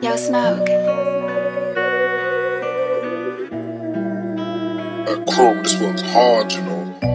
Yo, Smoke. At Chrome, this one's hard, you know.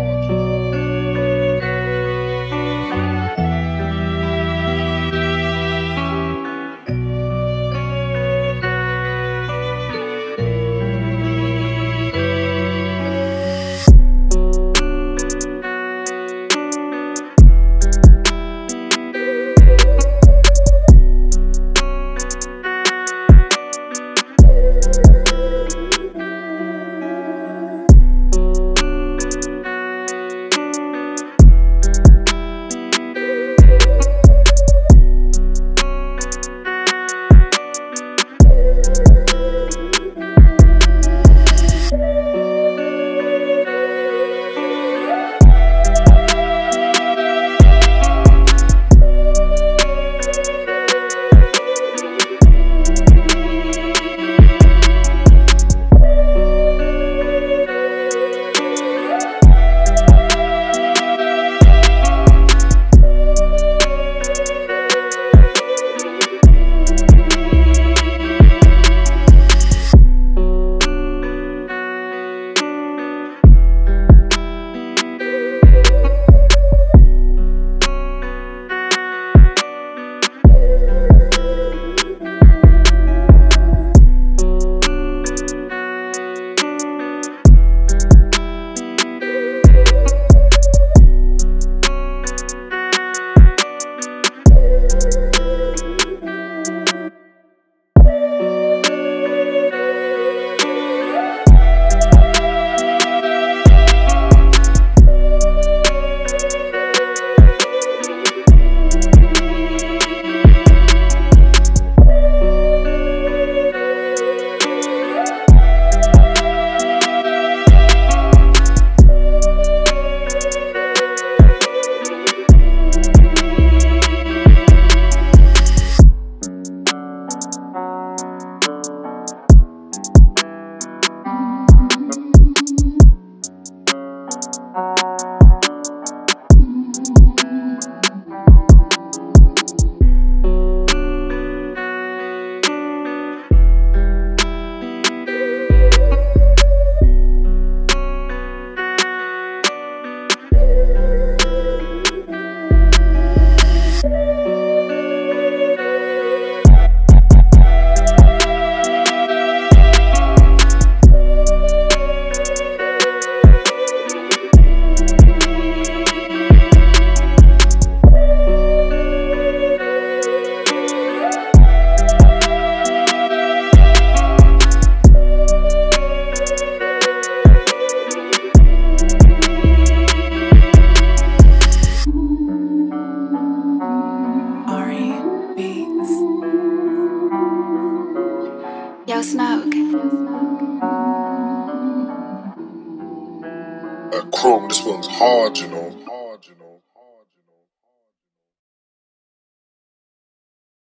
Ari Yo, Smoke. At Chrome, this one's hard, you know.